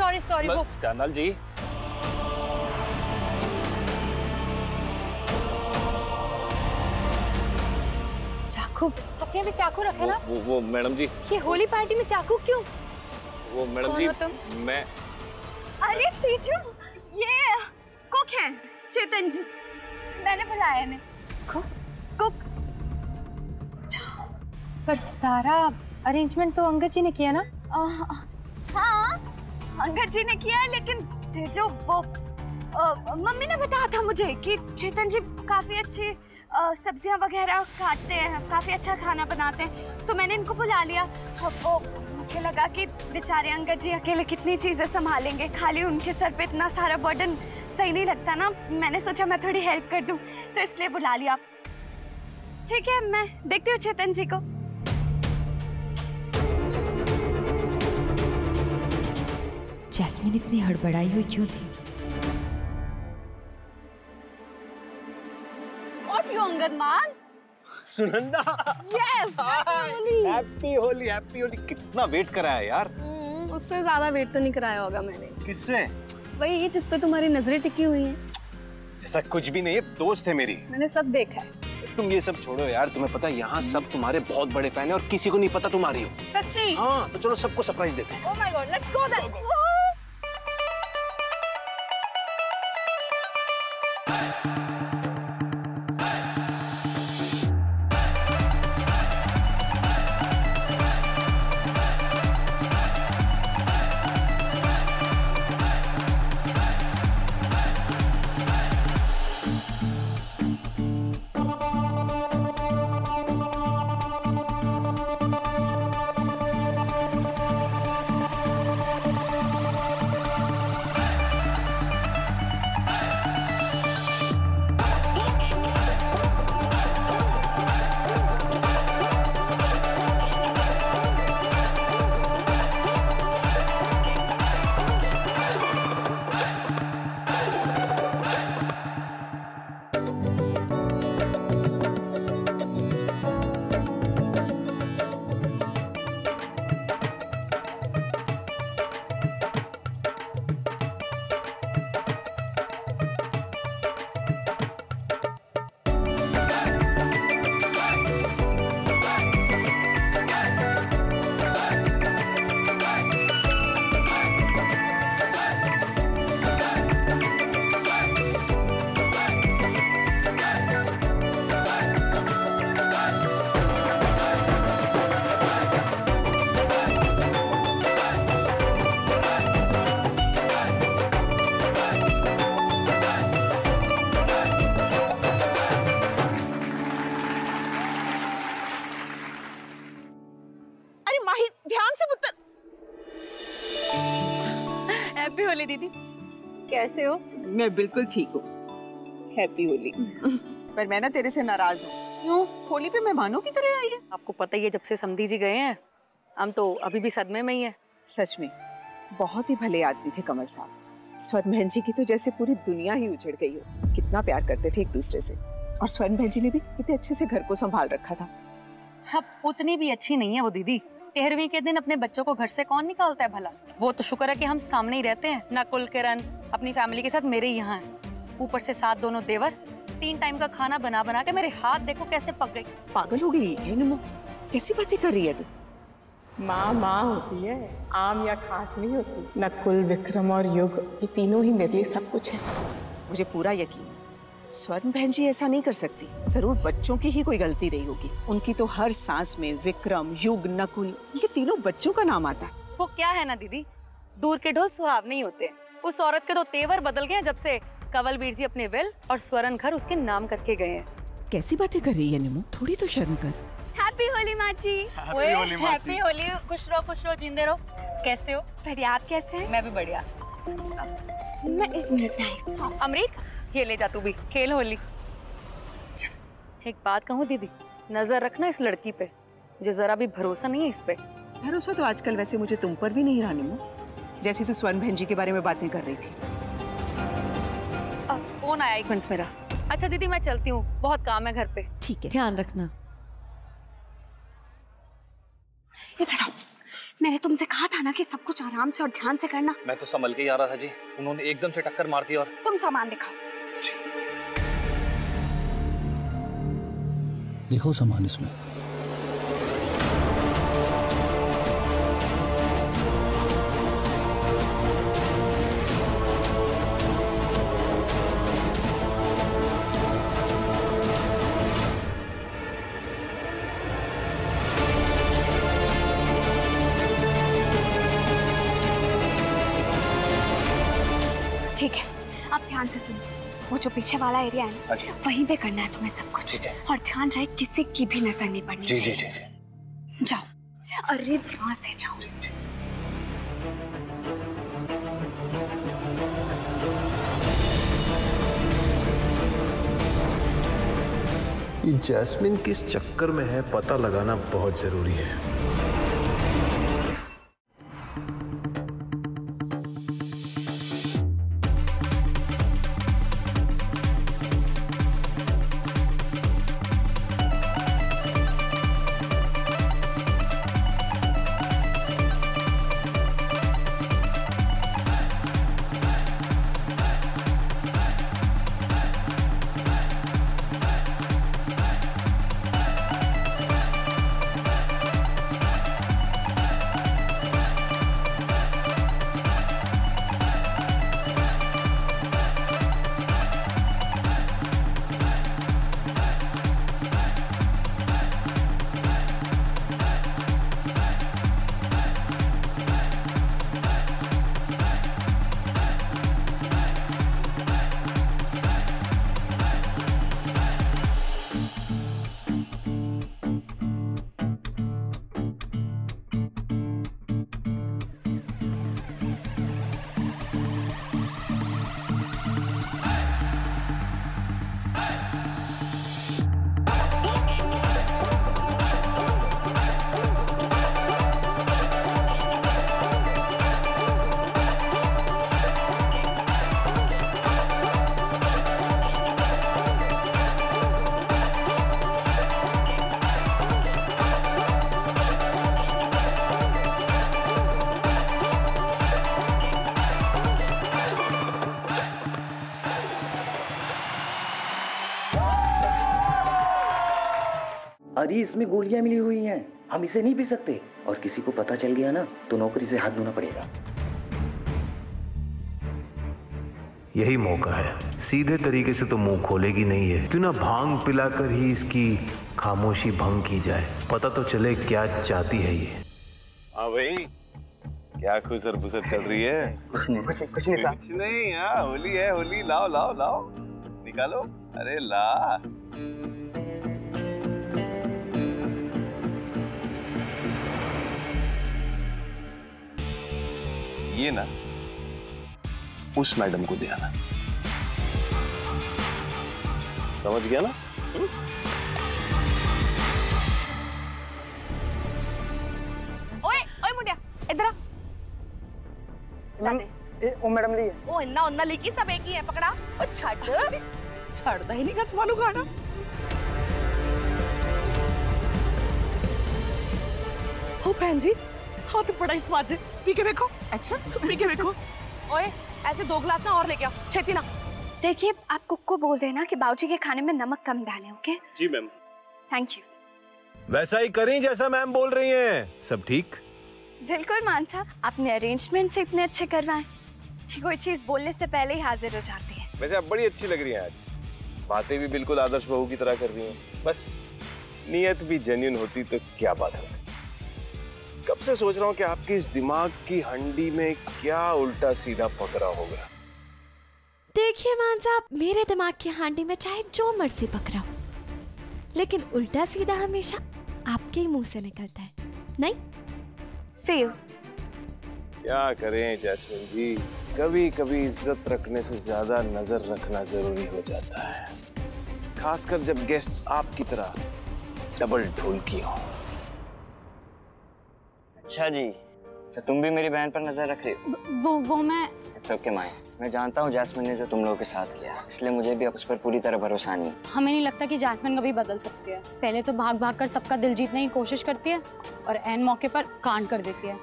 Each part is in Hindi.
सॉरी सॉरी वो टनल जी चाकू? अपने में चाकू रखा ना। वो वो मैडम जी। ये होली पार्टी में चाकू क्यों? वो मैडम जी तुम? मैं अरे पीछू ये कुक हैं चेतन जी। मैंने बुलाया इन्हें कुक? कुक? पर सारा अरेंजमेंट तो अंगद जी ने किया ना? आ, अंगद जी ने किया है, लेकिन जो वो मम्मी ने बताया था मुझे कि चेतन जी काफ़ी अच्छी सब्ज़ियाँ वगैरह काटते हैं, काफ़ी अच्छा खाना बनाते हैं। तो मैंने इनको बुला लिया। वो, मुझे लगा कि बेचारे अंगद जी अकेले कितनी चीज़ें संभालेंगे। खाली उनके सर पे इतना सारा बर्डन सही नहीं लगता ना। मैंने सोचा मैं थोड़ी हेल्प कर दूँ तो इसलिए बुला लिया। ठीक है, मैं देखती हूँ चेतन जी को। जैस्मिन इतनी हड़बड़ाई हुई क्यों थी? Got you, Angad Maan? Sunanda. Yes happy Holi. Happy Holi कितना वेट करा है यार उससे ज़्यादा वेट तो नहीं कराया होगा मैंने। किससे? वही जिस पे तुम्हारी नज़रें टिकी हुई हैं। ऐसा कुछ भी नहीं है दोस्त है मेरी। मैंने सब देखा है। तुम ये सब छोड़ो यार तुम्हें पता है यहाँ सब तुम्हारे बहुत बड़े फ़ैन है और किसी को नहीं पता तुम्हारी हो। सच्ची? हाँ तो चलो सबको सरप्राइज़ देते हैं। ओह my god let's go then अरे होली दीदी? कैसे हो? मैं बिल्कुल ठीक हूँ। हैप्पी होली। पर मैं ना तेरे से नाराज़ हूँ। क्यों? होली पे मेहमानों की तरह आई है। आपको पता ही है जब से समधी जी गए हैं हम तो अभी भी सदमे में ही है। सच में बहुत ही भले आदमी थे कमल साहब। स्वर्ण बहन जी की तो जैसे पूरी दुनिया ही उजड़ गई हो। कितना प्यार करते थे एक दूसरे से। और स्वर्ण बहन जी ने भी कितने अच्छे से घर को संभाल रखा था। अब उतनी भी अच्छी नहीं है वो दीदी। तेरहवीं के दिन अपने बच्चों को घर से कौन निकालता है भला? वो तो शुक्र है कि हम सामने ही रहते हैं। नकुल किरण अपनी फैमिली के साथ मेरे ही यहाँ है। ऊपर से साथ दोनों देवर तीन टाइम का खाना बना बना के मेरे हाथ देखो कैसे पक गई पागल हो गई है नमो कैसी बातें कर रही है तू? माँ माँ होती है। आम या खास नहीं होती। नकुल विक्रम और युग ये तीनों ही मेरे लिए सब कुछ है। मुझे पूरा यकीन है। स्वर्ण बहन जी ऐसा नहीं कर सकती। ज़रूर बच्चों की ही कोई गलती रही होगी। उनकी तो हर सांस में विक्रम युग नकुल उनके तीनों बच्चों का नाम आता है। वो क्या है ना दीदी? दूर के ढोल सुहाव नहीं होते। उस औरत के तो तेवर बदल गए जब से कंवल वीर जी अपने विल और स्वर्ण घर उसके नाम करके गए हैं। कैसी बातें कर रही है निमो थोड़ी तो शर्म कर। हैप्पी होली माची। हैप्पी होली खुश रहो खुश रहो जिंदे रहो। कैसे हो? बढ़िया आप कैसे हैं? मैं भी बढ़िया। मैं एक मिनट में आई। अमरीक? ये ले जा तू भी खेल होली। एक बात कहूँ दीदी नज़र रखना इस लड़की पे मुझे जरा भी भरोसा नहीं है इस पे। भरोसा तो आजकल वैसे मुझे तुम पर भी नहीं रहा निमो जैसी तू स्वर्ण बहन जी के बारे में बातें कर रही थी। अब फ़ोन आया एक मिनट मेरा। अच्छा दीदी मैं चलती हूँ बहुत काम है घर पे। ठीक है ध्यान रखना। इधर आओ। मैंने तुमसे कहा था ना कि सब कुछ आराम से और ध्यान से करना। मैं तो संभल के ही आ रहा था जी। उन्होंने एकदम से टक्कर मार दी और तुम सामान दिखाओ। देखो सामान इसमें। पीछे वाला एरिया है ना अच्छा। वहीं पे करना है तुम्हें सब कुछ। और ध्यान रहे किसी की भी नज़र नहीं पड़नी जी जी चाहिए। जी जी। जाओ अरे वहाँ से जाओ। ये जैस्मिन किस चक्कर में है पता लगाना बहुत ज़रूरी है। इसमें गोलियाँ मिली हुई हैं। हम इसे नहीं पी सकते। और किसी को पता चल गया ना तो नौकरी से हाथ धोना पड़ेगा। यही मौका है। सीधे तरीके से तो मुँह खोलेगी नहीं है क्यों ना भाँग पिलाकर ही इसकी खामोशी भंग की जाए। पता तो चले क्या चाहती है ये। हाँ भाई क्या खुसर फुसर चल रही है? कुछ नहीं कुछ कुछ नहीं कुछ नहीं हाँ होली है होली। लाओ लाओ लाओ। निकालो। अरे ला। ये ना उस मैडम को दिया समझ गया ना? ओए ओए मुंडिया इधर आ। ओ मैडम ली है। ओ इन्ना उन्ना लिखी सब एक ही है पकड़ा। ओ छड़। छड़दा ही नहीं कस वालू खाना। हो बहन जी हाँ तो बड़ा ही स्वाद है। पी के देखो। अच्छा। पी के देखो। ओए ऐसे दो गिलास ना और लेके आओ। छेती ना। देखिए आप कुक को बोल देना कि बाबूजी के खाने में नमक कम डालें ओके? जी मैम। थैंक यू वैसा ही करें जैसा मैम बोल रही हैं। सब ठीक? बिल्कुल मान साहब आपने अरेंजमेंट से इतने अच्छे करवाए। कि कोई चीज़ बोलने से पहले ही हाजिर हो जाती है। वैसे आप बड़ी अच्छी लग रही हैं आज। बातें भी बिल्कुल आदर्श बहू की तरह कर रही हैं। बस नीयत भी जेन्यून होती तो क्या बात होती। से सोच रहा हूँ कि आपकी इस दिमाग की हंडी में क्या उल्टा सीधा पकड़ा होगा। देखिए मान साहब मेरे दिमाग की हांडी में चाहे जो मर्ज़ी पकड़ा हो। लेकिन उल्टा सीधा हमेशा आपके ही मुँह से निकलता है नहीं? सी यू क्या करें जैस्मिन जी? कभी कभी इज़्ज़त रखने से ज़्यादा नज़र रखना ज़रूरी हो जाता है। खासकर जब गेस्ट्स आपकी तरह डबल ढोलकी हो। अच्छा जी। तो तुम भी मेरी बहन पर नज़र रख रही हो? वो वो मैं इट्स ओके माई। मैं जानता हूँ जैस्मिन ने जो तुम लोगों के साथ किया इसलिए मुझे भी अब उस पर पूरी तरह भरोसा नहीं। हमें नहीं लगता कि जासमिन कभी बदल सकती है। पहले तो भाग भाग कर सबका दिल जीतने की कोशिश करती है और एन मौके पर कांड कर देती है।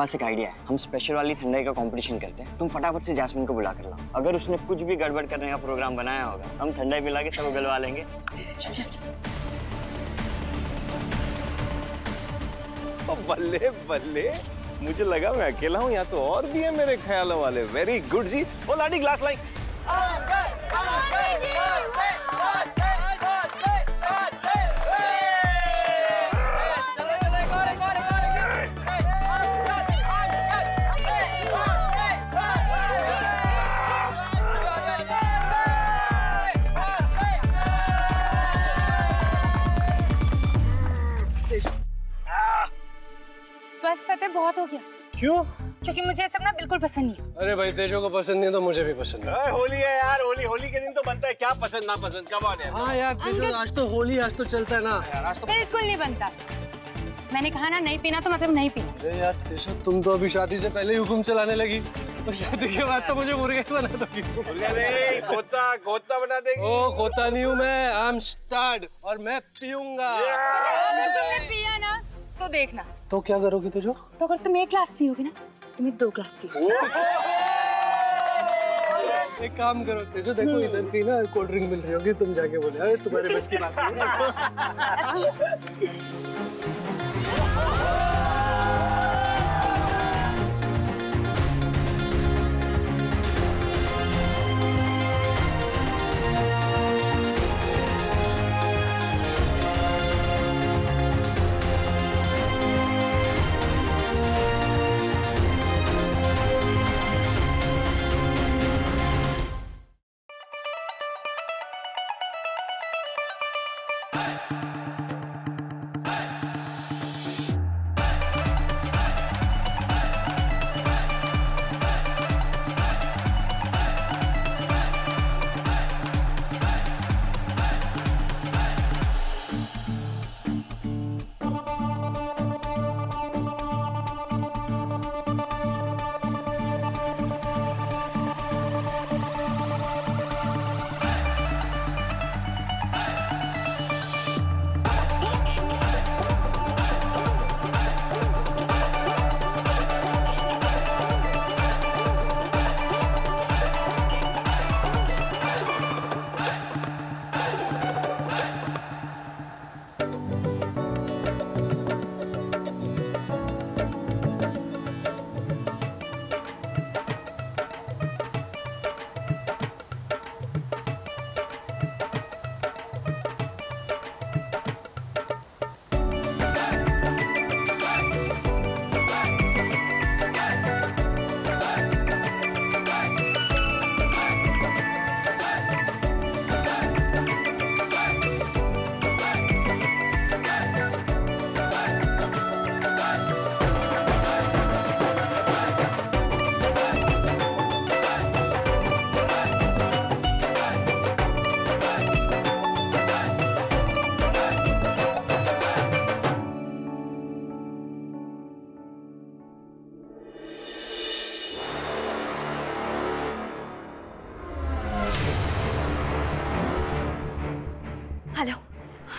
पास एक आइडिया है हम स्पेशल वाली ठंडाई का कंपटीशन करते हैं तुम फटाफट से जैस्मिन को बुला कर लाओ अगर उसने कुछ भी गड़बड़ करने का प्रोग्राम बनाया होगा हम ठंडाई पिला के सब उगलवा लेंगे चल चल चल बल्ले बल्ले मुझे लगा मैं अकेला हूँ यहाँ तो और भी है मेरे ख्यालों वाले वेरी गुड जी ओ लाडी ग्लास लाई बहुत हो गया। क्यों? क्योंकि मुझे सब ना बिल्कुल पसंद नहीं अरे भाई तेजो को पसंद नहीं तो मुझे भी पसंद है। होली है यार होली होली के दिन तो बनता है। क्या पसंद ना पसंद कब ऑन है? यार तेजो आज तो होली आज तो चलता है ना। यार आज तो बिल्कुल नहीं बनता। मैंने कहा ना नहीं पीना तो मतलब नहीं पीना। अरे यार तेजो तुम तो अभी शादी से पहले ही हुक्म चलाने लगी। तो शादी के बाद तो मुझे मुर्गे ही बना दोगी नहीं गोता गोता बना देगी। ओ खोता नहीं हूँ मैं आई एम स्टार्ड और मैं पीऊँगा। तुमने पिया ना तो देखना। तो क्या करोगी तुझो? तो अगर तुम एक ग्लास होगी ना तुम्हें दो क्लास पी एक काम करो तेजो देखो इधर की ना कोल्ड ड्रिंक मिल रही होगी तुम जाके बोले अरे तुम्हारे बस की बात है।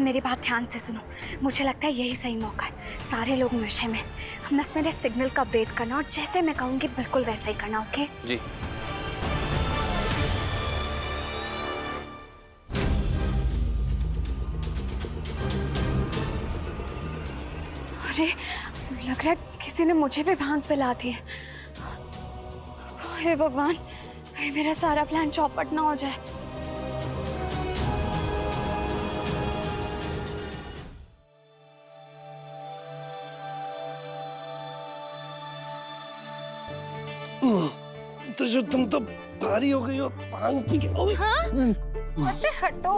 मेरी बात ध्यान से सुनो। मुझे लगता है यही सही मौका है। सारे लोग नशे में बस मेरे सिग्नल का वेट करना और जैसे मैं कहूँगी बिल्कुल वैसा ही करना ओके? जी। अरे लग रहा है किसी ने मुझे भी भाँग पिला दी है। भगवान मेरा सारा प्लान चौपट ना हो जाए। तेजो तुम तो भारी हो गई हो भाँग पी के ओए। हाँ? फतेह हटो।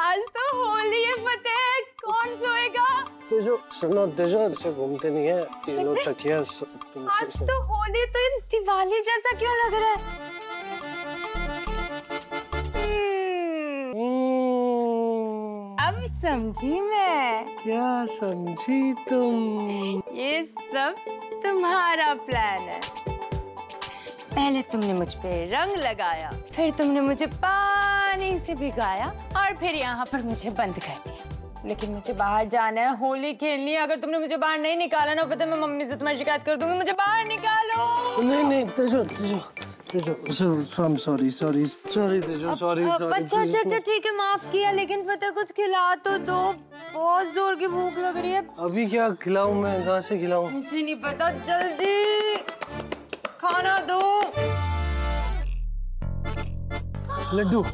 आज तो होली है फतेह कौन सोएगा? तेजो सुनो तेजो ऐसे घूमते नहीं है तीनों तकिया आज तो होली तो इन दिवाली जैसा क्यों लग रहा है? अब समझी मैं। क्या समझी तुम? ये सब तुम्हारा प्लान है। पहले तुमने मुझ पे रंग लगाया फिर तुमने मुझे पानी से भिगाया और फिर यहाँ पर मुझे बंद कर दिया। लेकिन मुझे बाहर जाना है होली खेलनी है। अगर तुमने मुझे बाहर नहीं निकाला ना तो मैं मम्मी से तुम्हारी शिकायत कर दूँगी। मुझे बाहर निकालो! नहीं नहीं Tejo Tejo Tejo sorry sorry sorry sorry Tejo sorry अच्छा अच्छा अच्छा ठीक है माफ़ किया लेकिन पता कुछ खिला तो दो। बहुत ज़ोर की भूख लग रही है। अभी क्या खिलाऊं मैं? कहाँ से खिलाऊं? मुझे नहीं पता जल्दी खाना दो। लड्डू।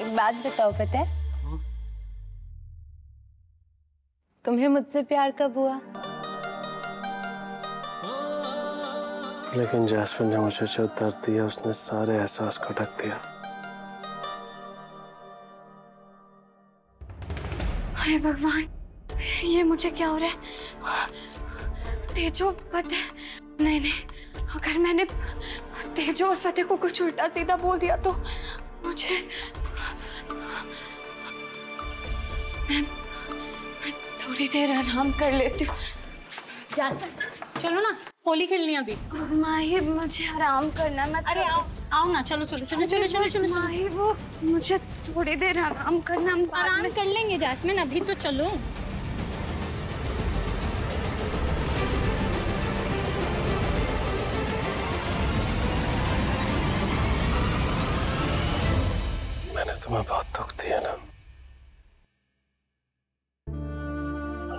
एक बात बताओ पता है? तुम्हें मुझसे प्यार कब हुआ? लेकिन जैस्मिन ने मुझे जो दर्द दिया उसने सारे एहसास को ढक दिया। अरे भगवान ये मुझे क्या हो रहा है? तेजो फतेह। नहीं नहीं अगर मैंने तेजो और फतेह को कुछ उल्टा सीधा बोल दिया तो मुझे मैं, मैं थोड़ी देर आराम कर लेती हूँ। जासमिन चलो ना होली खेलनी अभी। माही मुझे आराम करना मैं अरे आओ आओ ना चलो चलो चलो चलो चलो चलो माही वो मुझे थोड़ी देर आराम करना आराम कर लेंगे जासमिन अभी तो चलो। मैंने तुम्हें बहुत दुख दिया ना।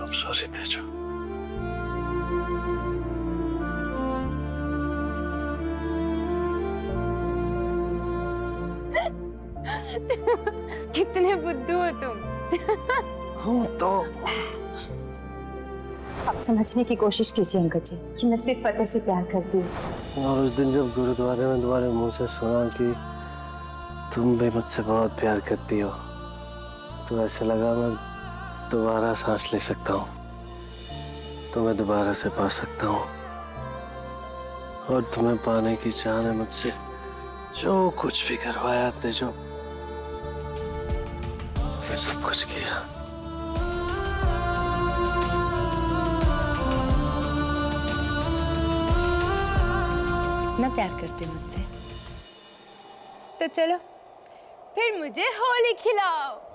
I'm sorry तेजो कितने बुद्धू हो तुम हूँ तो आप समझने की कोशिश कीजिए अंकल जी कि मैं सिर्फ़ फतेह से प्यार करती हूँ और उस दिन जब गुरुद्वारे में तुम्हारे मुँह से सुना कि तुम भी मुझसे बहुत प्यार करती हो तो ऐसे लगा मैं दोबारा सांस ले सकता हूँ। तुम्हें दोबारा से पा सकता हूँ। और तुम्हें पाने की चाह ने मुझसे। जो कुछ भी करवाया तेजो मैं सब कुछ किया। ना प्यार करते मुझसे। तो चलो, फिर मुझे होली खिलाओ।